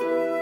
you